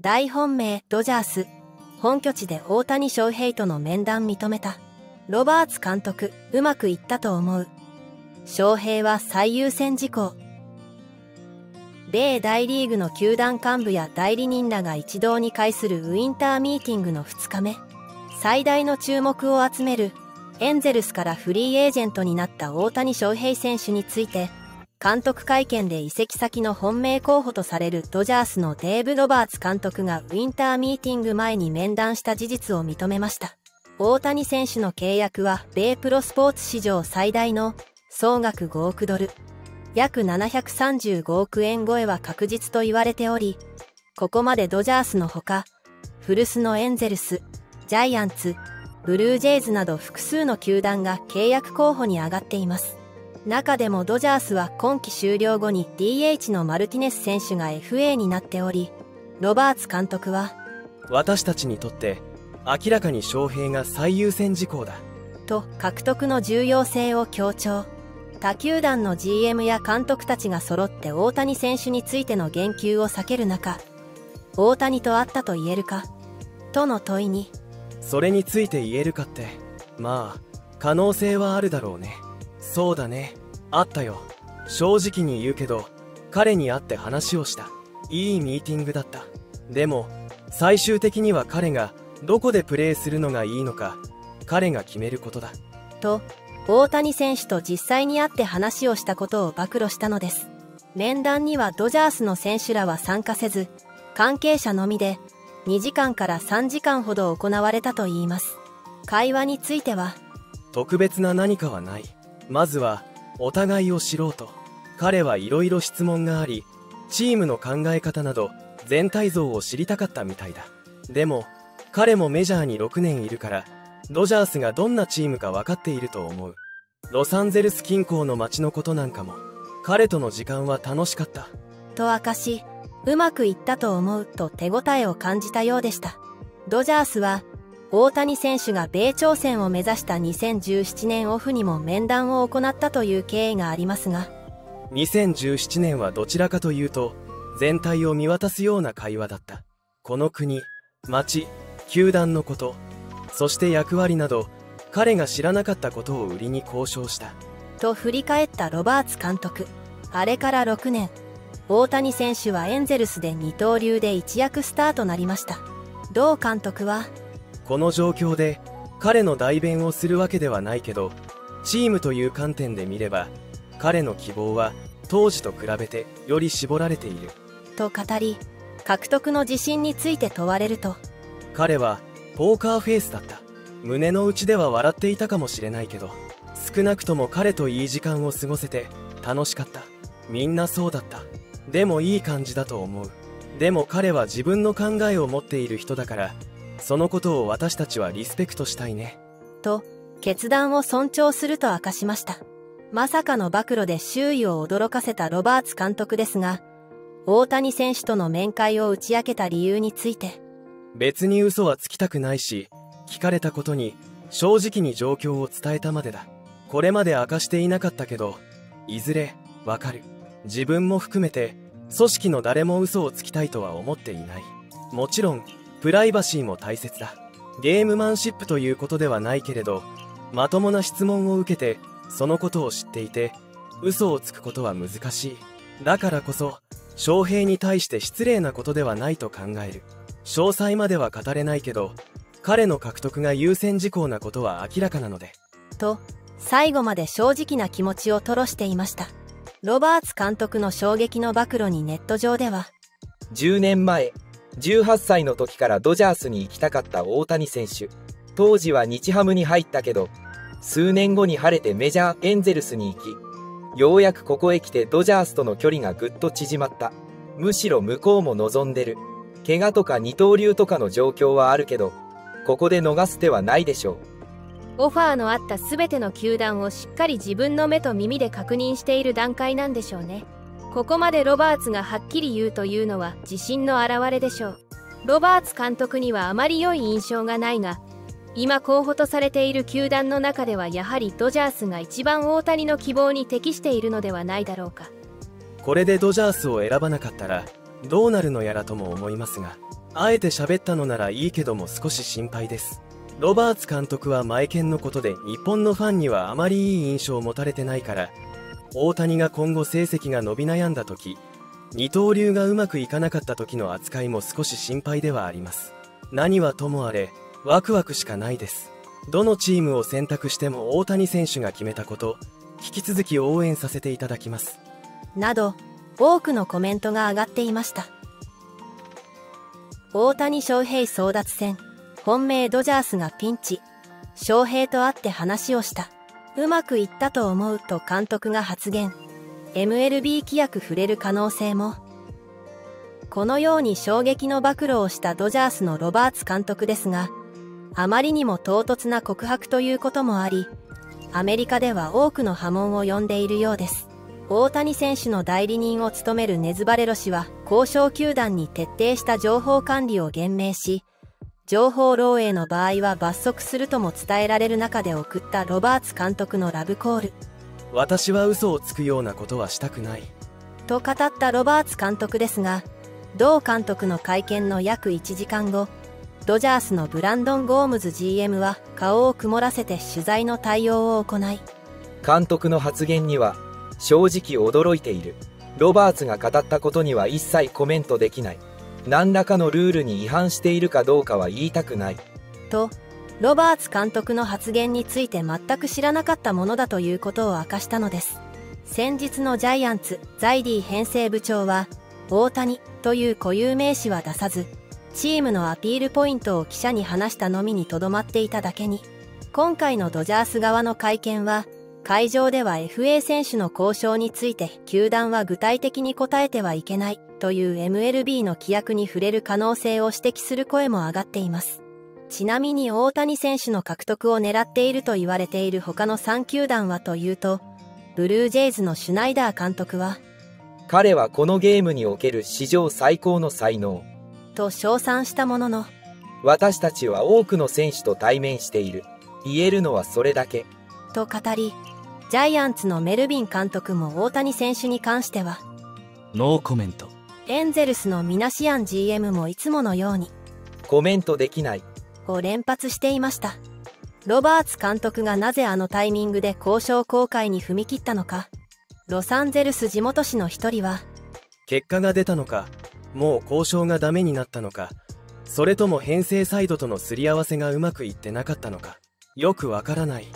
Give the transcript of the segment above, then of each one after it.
大本命ドジャース。本拠地で大谷翔平との面談認めた。ロバーツ監督うまくいったと思う。翔平は最優先事項。米大リーグの球団幹部や代理人らが一堂に会するウィンターミーティングの2日目。最大の注目を集めるエンゼルスからフリーエージェントになった大谷翔平選手について監督会見で移籍先の本命候補とされるドジャースのデーブ・ロバーツ監督がウィンターミーティング前に面談した事実を認めました。大谷選手の契約は米プロスポーツ史上最大の総額5億ドル。約735億円超えは確実と言われておりここまでドジャースのほか古巣のエンゼルスジャイアンツブルージェイズなど複数の球団が契約候補に上がっています。中でもドジャースは今季終了後に DH のマルティネス選手が FA になっておりロバーツ監督は私たちにとって明らかに翔平が最優先事項だ。と獲得の重要性を強調。他球団の GM や監督たちが揃って大谷選手についての言及を避ける中大谷と会ったと言えるか？との問いにそれについて言えるかってまあ可能性はあるだろうねそうだね。あったよ。正直に言うけど彼に会って話をした。いいミーティングだった。でも最終的には彼がどこでプレーするのがいいのか彼が決めることだ。と大谷選手と実際に会って話をしたことを暴露したのです。面談にはドジャースの選手らは参加せず関係者のみで2時間から3時間ほど行われたといいます。会話については特別な何かはないまずはお互いを知ろうと。彼はいろいろ質問がありチームの考え方など全体像を知りたかったみたいだ。でも彼もメジャーに6年いるからドジャースがどんなチームか分かっていると思う。ロサンゼルス近郊の街のことなんかも彼との時間は楽しかった。と明かしうまくいったと思うと手応えを感じたようでした。ドジャースは大谷選手が米朝鮮を目指した2017年オフにも面談を行ったという経緯がありますが。2017年はどちらかというと全体を見渡すような会話だった。この国町球団のことそして役割など彼が知らなかったことを売りに交渉した。と振り返ったロバーツ監督。あれから6年。大谷選手はエンゼルスで二刀流で一躍スターとなりました。同監督は？この状況で彼の代弁をするわけではないけどチームという観点で見れば彼の希望は当時と比べてより絞られている。と語り獲得の自信について問われると彼はポーカーフェイスだった。胸の内では笑っていたかもしれないけど少なくとも彼といい時間を過ごせて楽しかった。みんなそうだった。でもいい感じだと思う。でも彼は自分の考えを持っている人だからそのことを私たちはリスペクトしたいね。と決断を尊重すると明かしました。まさかの暴露で周囲を驚かせたロバーツ監督ですが大谷選手との面会を打ち明けた理由について。別に嘘はつきたくないし聞かれたことに正直に状況を伝えたまでだ。これまで明かしていなかったけどいずれわかる。自分も含めて組織の誰も嘘をつきたいとは思っていない。もちろんプライバシーも大切だ。ゲームマンシップということではないけれどまともな質問を受けてそのことを知っていて嘘をつくことは難しい。だからこそ翔平に対して失礼なことではないと考える。詳細までは語れないけど彼の獲得が優先事項なことは明らかなので。と最後まで正直な気持ちを吐露していました。ロバーツ監督の衝撃の暴露にネット上では10年前18歳の時からドジャースに行きたかった大谷選手。当時は日ハムに入ったけど数年後に晴れてメジャーエンゼルスに行きようやくここへ来てドジャースとの距離がぐっと縮まった。むしろ向こうも望んでる。怪我とか二刀流とかの状況はあるけどここで逃す手はないでしょう。オファーのあった全ての球団をしっかり自分の目と耳で確認している段階なんでしょうね。ここまでロバーツがはっきり言うというのは自信の表れでしょう。ロバーツ監督にはあまり良い印象がないが今候補とされている球団の中ではやはりドジャースが一番大谷の希望に適しているのではないだろうか。これでドジャースを選ばなかったらどうなるのやらとも思いますがあえて喋ったのならいいけども少し心配です。ロバーツ監督はマイケンのことで日本のファンにはあまりいい印象を持たれてないから大谷が今後成績が伸び悩んだ時二刀流がうまくいかなかった時の扱いも少し心配ではあります。何はともあれワクワクしかないです。どのチームを選択しても大谷選手が決めたこと引き続き応援させていただきます。など多くのコメントが上がっていました。大谷翔平争奪戦本命ドジャースがピンチ。翔平と会って話をした。うまくいったと思うと監督が発言。MLB 規約触れる可能性も。このように衝撃の暴露をしたドジャースのロバーツ監督ですがあまりにも唐突な告白ということもありアメリカでは多くの波紋を呼んでいるようです。大谷選手の代理人を務めるネズバレロ氏は交渉球団に徹底した情報管理を厳命し情報漏洩の場合は罰則するとも伝えられる中で送ったロバーツ監督のラブコール。私は嘘をつくようなことはしたくない。と語ったロバーツ監督ですが同監督の会見の約1時間後ドジャースのブランドン・ゴームズ GM は顔を曇らせて取材の対応を行い監督の発言には正直驚いている。ロバーツが語ったことには一切コメントできない何らかのルールに違反しているかどうかは言いたくない。とロバーツ監督の発言について全く知らなかったものだということを明かしたのです。先日のジャイアンツザイディ編成部長は大谷という固有名詞は出さずチームのアピールポイントを記者に話したのみにとどまっていただけに今回のドジャース側の会見は会場では FA 選手の交渉について球団は具体的に答えてはいけないという MLB の規約に触れる可能性を指摘する声も上がっています。ちなみに大谷選手の獲得を狙っていると言われている他の3球団はというとブルージェイズのシュナイダー監督は彼はこのゲームにおける史上最高の才能と称賛したものの私たちは多くの選手と対面している。言えるのはそれだけ。と語りジャイアンツのメルビン監督も大谷選手に関してはノーコメント。エンゼルスのミナシアン GM もいつものようにコメントできない。を連発していました。ロバーツ監督がなぜあのタイミングで交渉公開に踏み切ったのか。ロサンゼルス地元紙の一人は結果が出たのか。もう交渉がダメになったのか。それとも編成サイドとのすり合わせがうまくいってなかったのか。よくわからない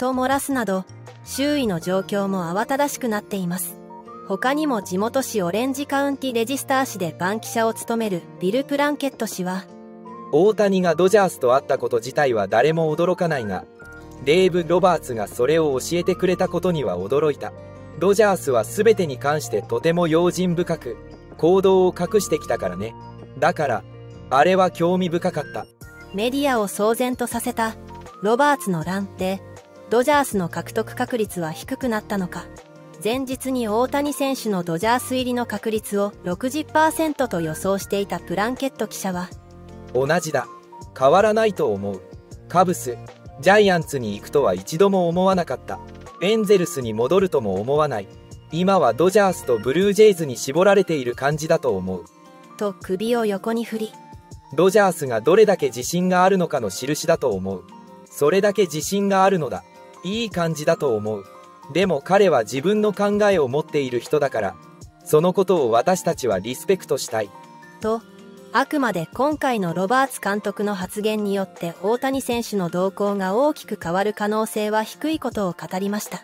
と漏らすなど周囲の状況も慌ただしくなっています。他にも地元紙オレンジカウンティレジスター紙で番記者を務めるビル・プランケット氏は大谷がドジャースと会ったこと自体は誰も驚かないがデーブ・ロバーツがそれを教えてくれたことには驚いた。ドジャースは全てに関してとても用心深く行動を隠してきたからね。だからあれは興味深かった。メディアを騒然とさせたロバーツの乱でドジャースの獲得確率は低くなったのか。前日に大谷選手のドジャース入りの確率を60%と予想していたプランケット記者は同じだ。変わらないと思う。カブスジャイアンツに行くとは一度も思わなかった。エンゼルスに戻るとも思わない。今はドジャースとブルージェイズに絞られている感じだと思う。と首を横に振りドジャースがどれだけ自信があるのかの印だと思う。それだけ自信があるのだいい感じだと思う。でも彼は自分の考えを持っている人だから。そのことを私たちはリスペクトしたい。とあくまで今回のロバーツ監督の発言によって大谷選手の動向が大きく変わる可能性は低いことを語りました。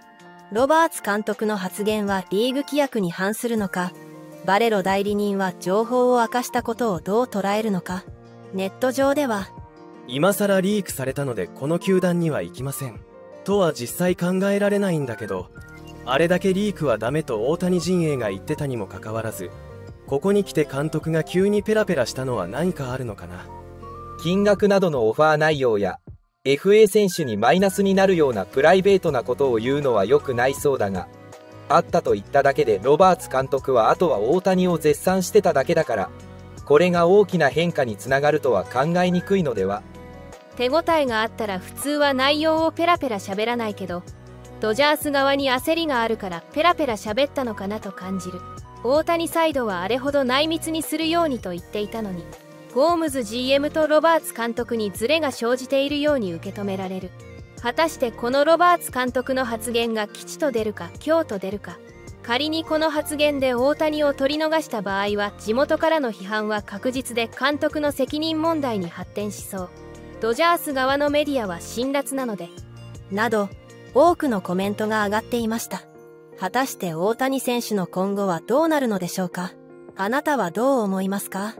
ロバーツ監督の発言はリーグ規約に反するのかバレロ代理人は情報を明かしたことをどう捉えるのか。ネット上では。今更リークされたのでこの球団には行きませんとは実際考えられないんだけどあれだけリークはダメと大谷陣営が言ってたにもかかわらずここに来て監督が急にペラペラしたのは何かあるのかな。金額などのオファー内容や FA 選手にマイナスになるようなプライベートなことを言うのは良くないそうだがあったと言っただけでロバーツ監督はあとは大谷を絶賛してただけだからこれが大きな変化につながるとは考えにくいのでは。手応えがあったら普通は内容をペラペラ喋らないけどドジャース側に焦りがあるからペラペラ喋ったのかなと感じる。大谷サイドはあれほど内密にするようにと言っていたのにホームズ GM とロバーツ監督にズレが生じているように受け止められる。果たしてこのロバーツ監督の発言が吉と出るか凶と出るか。仮にこの発言で大谷を取り逃した場合は地元からの批判は確実で監督の責任問題に発展しそう。ドジャース側のメディアは辛辣なのでなど多くのコメントが上がっていました。果たして大谷選手の今後はどうなるのでしょうか？あなたはどう思いますか？